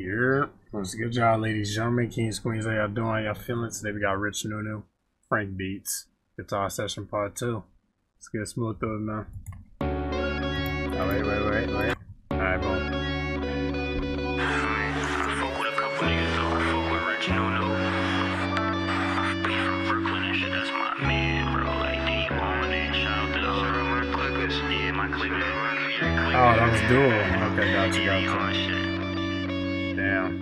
Yeah, what's good job, ladies gentlemen, kings, queens, how y'all doing? Y'all feeling? Today we got Rich Nunu, Frank Beats, Guitar Session Part 2. Let's get smooth through it, man. Oh, wait, wait, wait, wait. Alright, boom. Oh, that was dual. Okay, gotcha, gotcha. Damn.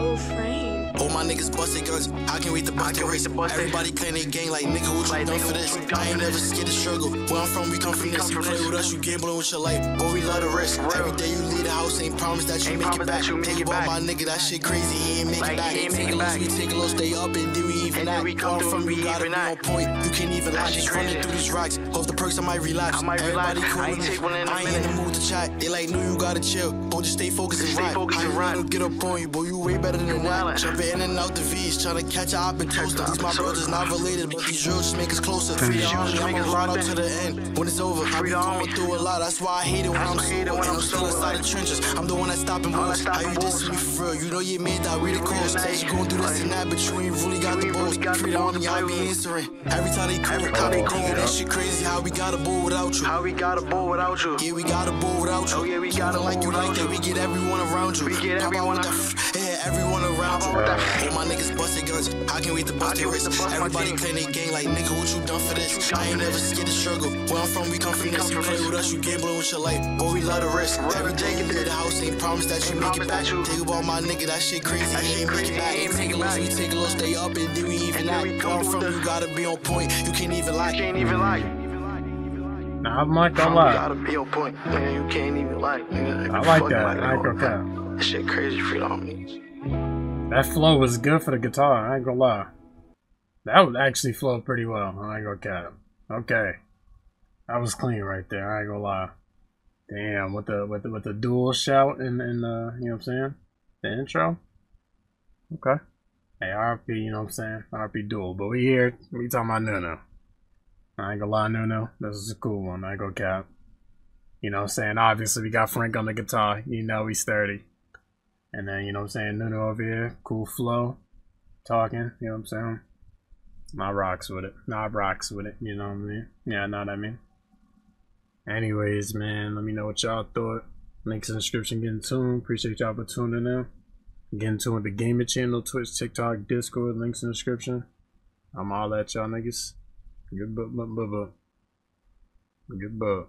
Oh, Frank. All my niggas busted guns. I can read the bus race. The bus. Everybody claim they gang like nigga, what you done for this? I ain't never scared to struggle. Where I'm from, we come from this. You play with us, you gambling with your life. But we love the risk. Every day you leave the house, ain't promise that you make it back. Take it back. my nigga, that shit crazy. He ain't make it back. Take a loss, we take a loss, stay up and then we even act. Where I'm from, you gotta be on point. You can't even lie, just running through these rocks. Off the perks, I might relapse. Everybody cool with me. I ain't in the mood to chat. They like, no, you gotta chill. Boy, just stay focused and ride. I ain't get up on you, boy, you way better than that. Jumping in and out the V's, trying to catch a hop and toaster. These my brothers not related, but these drills just make us closer. Free the army, I'ma ride out to the end. When it's over, I be going through a lot. That's why I hate it when I'm sober. And I'm still inside the trenches. I'm the one that's stopping bullets. How you diss me for real? You know you made that read the course. Say you gon' do this and that, but you ain't really got the balls. Free the army, I be answering. Every time they call, call they call. That shit crazy. How we got a bull without you? How we got a bull without you? Yeah, we got a bull without you. Oh yeah, we got a like you like that. We get everyone around you. We get everyone. Around you. Yeah, everyone around you. All my niggas busted guns. I can read the bust they wrist. Everybody claim they gang like nigga, what you done for this? I ain't never scared to struggle. Where I'm from, we come from this. You play with us, you gambling with your life. Boy, we love the risk. Every day you leave the house, ain't promise that you make it back. Take about my nigga, that shit crazy. Ain't make it back. Ain't take a loss, we take a loss, stay up and then we even act. Where I'm from, you gotta be on point. You can't even lie. You Can't even lie. Nah, I'm not gonna lie. gotta be on point. Nigga, you can't even lie. Nigga, I like that. I ain't nigga. gonna. That shit crazy free on me. That flow was good for the guitar. I ain't gonna lie. That would actually flow pretty well. I ain't gonna cap. Okay, that was clean right there. I ain't gonna lie. Damn, with the with the with the dual shout in in the you know what I'm saying, the intro. Okay. Hey, RP, you know what I'm saying? RP dual, but we here. We talking about Nunu. I ain't gonna lie, Nunu. This is a cool one. I gonna cap. You know what I'm saying? Obviously, we got Frank on the guitar. You know he's 30. And then, you know what I'm saying, Nunu over here, cool flow, talking, you know what I'm saying? I rocks with it. I rocks with it, you know what I mean? Yeah, know what I mean? Anyways, man, let me know what y'all thought. Links in the description, get in tune. Appreciate y'all for tuning in. Get in tune with the Gamer channel, Twitch, TikTok, Discord, links in the description. I'm all at y'all niggas. Good buh, buh,